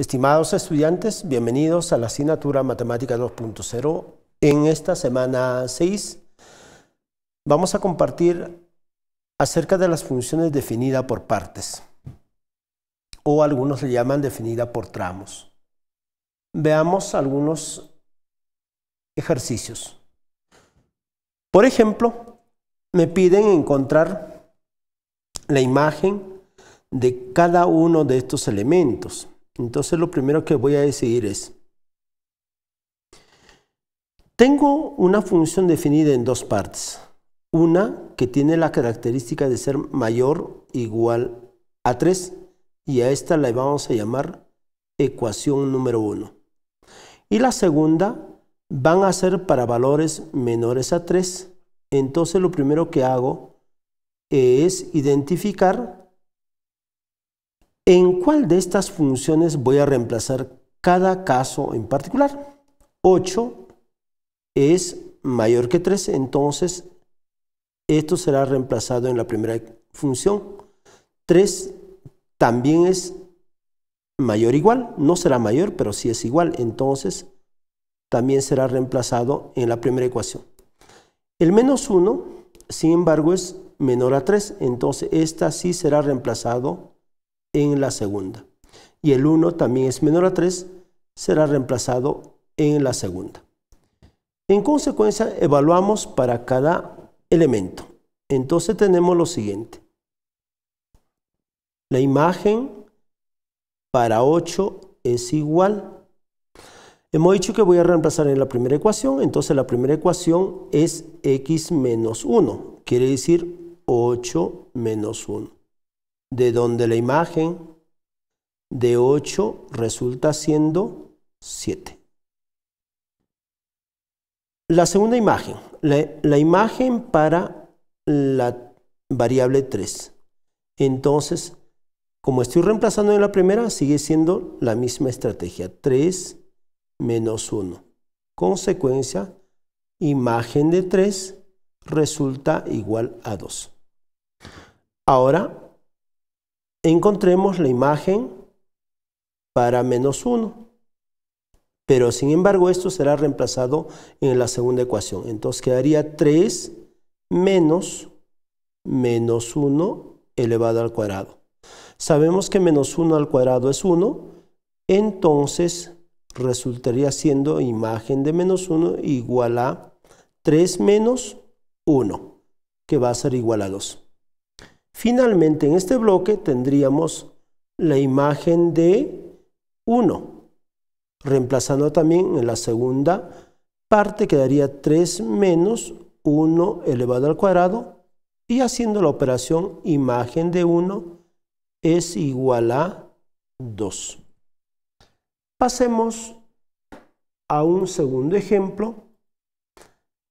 Estimados estudiantes, bienvenidos a la asignatura Matemática 2.0. En esta semana 6 vamos a compartir acerca de las funciones definidas por partes, o algunos le llaman definida por tramos. Veamos algunos ejercicios. Por ejemplo, me piden encontrar la imagen de cada uno de estos elementos. Entonces lo primero que voy a decidir es, tengo una función definida en dos partes. Una que tiene la característica de ser mayor igual a 3 y a esta la vamos a llamar ecuación número 1. Y la segunda van a ser para valores menores a 3. Entonces lo primero que hago es identificar ¿En cuál de estas funciones voy a reemplazar cada caso en particular? 8 es mayor que 3, entonces esto será reemplazado en la primera función. 3 también es mayor igual, no será mayor, pero sí es igual, entonces también será reemplazado en la primera ecuación. El menos 1, sin embargo, es menor a 3, entonces esta sí será reemplazado en la segunda. Y el 1 también es menor a 3, será reemplazado en la segunda. En consecuencia, evaluamos para cada elemento. Entonces tenemos lo siguiente. La imagen para 8 es igual. Hemos dicho que voy a reemplazar en la primera ecuación, entonces la primera ecuación es x menos 1, quiere decir 8 menos 1 de donde la imagen de 8 resulta siendo 7. La segunda imagen, la, imagen para la variable 3. Entonces, como estoy reemplazando en la primera, sigue siendo la misma estrategia. 3 menos 1. Consecuencia, imagen de 3 resulta igual a 2. Ahora encontremos la imagen para menos 1. Pero sin embargo esto será reemplazado en la segunda ecuación. Entonces quedaría 3 menos menos 1 elevado al cuadrado. Sabemos que menos 1 al cuadrado es 1, entonces resultaría siendo imagen de menos 1 igual a 3 menos 1, que va a ser igual a 2. Finalmente, en este bloque tendríamos la imagen de 1, reemplazando también en la segunda parte quedaría 3 menos 1 elevado al cuadrado y haciendo la operación imagen de 1 es igual a 2. Pasemos a un segundo ejemplo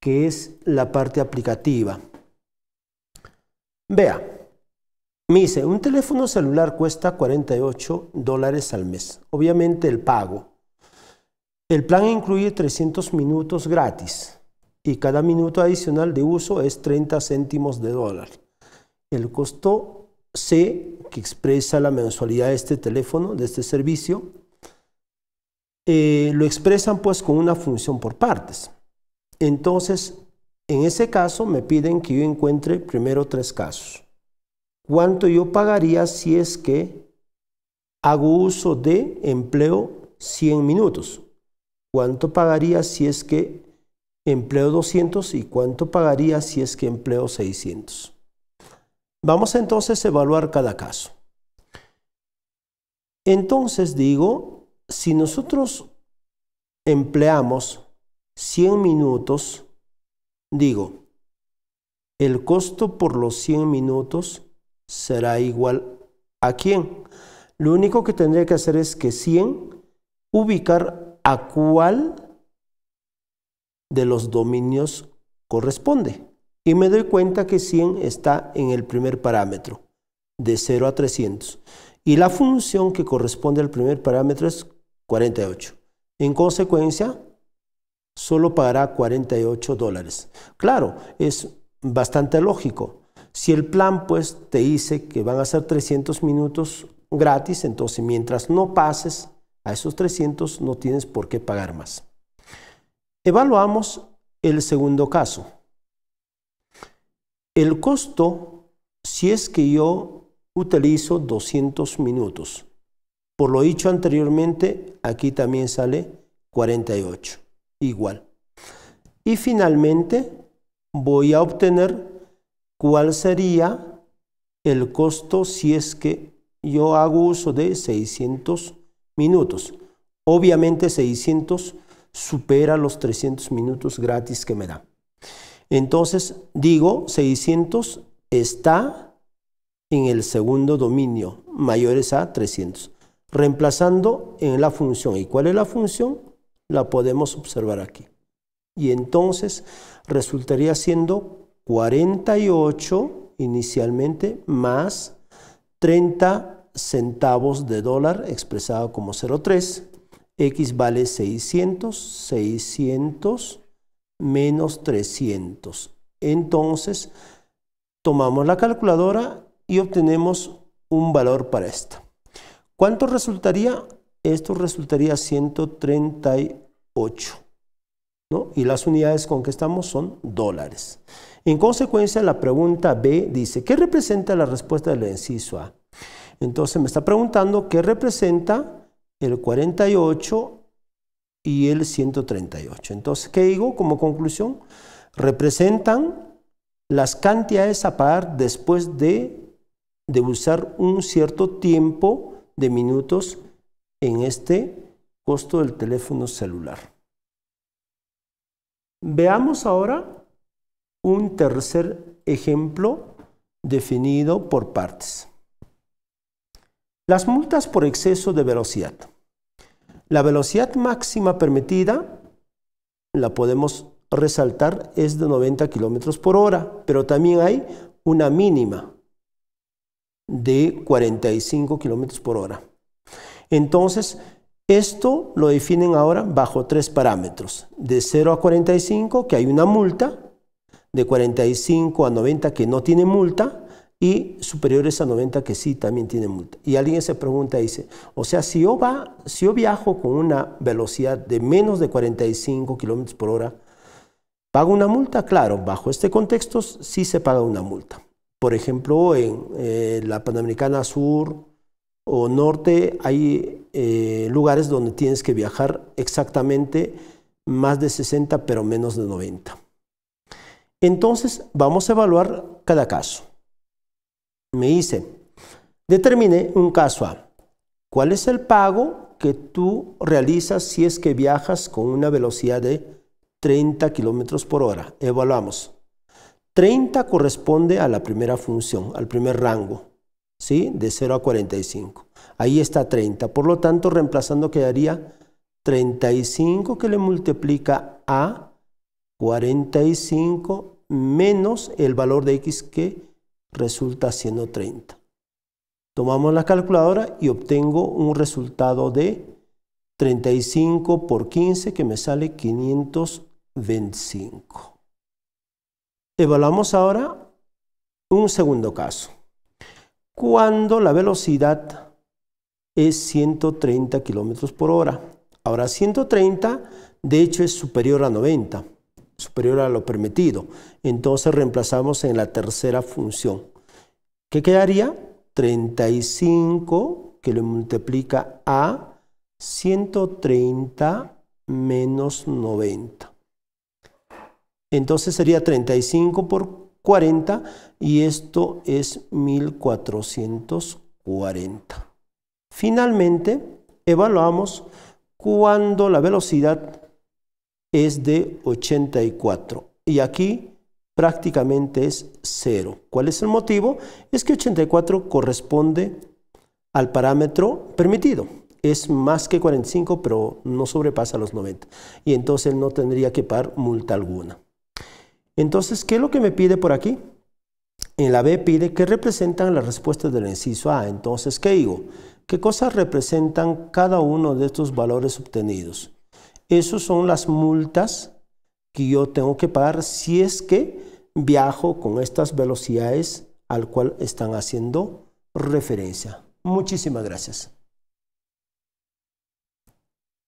que es la parte aplicativa. Vea, me dice, un teléfono celular cuesta 48 dólares al mes. Obviamente el pago. El plan incluye 300 minutos gratis y cada minuto adicional de uso es 30 céntimos de dólar. El costo C, que expresa la mensualidad de este teléfono, de este servicio, eh, lo expresan pues con una función por partes. Entonces, en ese caso me piden que yo encuentre primero tres casos cuánto yo pagaría si es que hago uso de empleo 100 minutos. ¿Cuánto pagaría si es que empleo 200 y cuánto pagaría si es que empleo 600? Vamos entonces a evaluar cada caso. Entonces digo, si nosotros empleamos 100 minutos, digo, el costo por los 100 minutos será igual a quién. Lo único que tendría que hacer es que 100 ubicar a cuál de los dominios corresponde. Y me doy cuenta que 100 está en el primer parámetro, de 0 a 300. Y la función que corresponde al primer parámetro es 48. En consecuencia, solo pagará 48 dólares. Claro, es bastante lógico. Si el plan pues te dice que van a ser 300 minutos gratis, entonces mientras no pases a esos 300 no tienes por qué pagar más. Evaluamos el segundo caso. El costo, si es que yo utilizo 200 minutos, por lo dicho anteriormente, aquí también sale 48, igual. Y finalmente voy a obtener cuál sería el costo si es que yo hago uso de 600 minutos. Obviamente 600 supera los 300 minutos gratis que me da. Entonces digo 600 está en el segundo dominio, mayores a 300, reemplazando en la función. ¿Y cuál es la función? La podemos observar aquí. Y entonces resultaría siendo 48 inicialmente más 30 centavos de dólar expresado como 0,3 x vale 600, 600 menos 300. Entonces, tomamos la calculadora y obtenemos un valor para esto. ¿Cuánto resultaría? Esto resultaría 138. Y las unidades con que estamos son dólares. En consecuencia, la pregunta B dice, ¿qué representa la respuesta del inciso A? Entonces me está preguntando qué representa el 48 y el 138. Entonces, ¿qué digo como conclusión? Representan las cantidades a pagar después de, de usar un cierto tiempo de minutos en este costo del teléfono celular. Veamos ahora un tercer ejemplo definido por partes. Las multas por exceso de velocidad. La velocidad máxima permitida, la podemos resaltar, es de 90 kilómetros por hora, pero también hay una mínima de 45 kilómetros por hora. Entonces, esto lo definen ahora bajo tres parámetros. De 0 a 45, que hay una multa, de 45 a 90, que no tiene multa, y superiores a 90 que sí también tienen multa. Y alguien se pregunta, dice, o sea, si yo, va, si yo viajo con una velocidad de menos de 45 kilómetros por hora, ¿pago una multa? Claro, bajo este contexto sí se paga una multa. Por ejemplo, en eh, la Panamericana Sur o Norte hay eh, lugares donde tienes que viajar exactamente más de 60 pero menos de 90. Entonces, vamos a evaluar cada caso me dice, determine un caso A. ¿Cuál es el pago que tú realizas si es que viajas con una velocidad de 30 kilómetros por hora? Evaluamos. 30 corresponde a la primera función, al primer rango, ¿sí? De 0 a 45. Ahí está 30. Por lo tanto, reemplazando quedaría 35 que le multiplica a 45 menos el valor de x que resulta siendo 30. Tomamos la calculadora y obtengo un resultado de 35 por 15 que me sale 525. Evaluamos ahora un segundo caso. Cuando la velocidad es 130 kilómetros por hora. Ahora 130 de hecho es superior a 90 superior a lo permitido. Entonces reemplazamos en la tercera función. ¿Qué quedaría? 35 que le multiplica a 130 menos 90. Entonces sería 35 por 40 y esto es 1440. Finalmente, evaluamos cuando la velocidad es de 84 y aquí prácticamente es cero. ¿Cuál es el motivo? Es que 84 corresponde al parámetro permitido. Es más que 45, pero no sobrepasa los 90. Y entonces él no tendría que pagar multa alguna. Entonces, ¿qué es lo que me pide por aquí? En la B pide que representan las respuestas del inciso A. Entonces, ¿qué digo? ¿Qué cosas representan cada uno de estos valores obtenidos? Esas son las multas que yo tengo que pagar si es que viajo con estas velocidades al cual están haciendo referencia. Muchísimas gracias.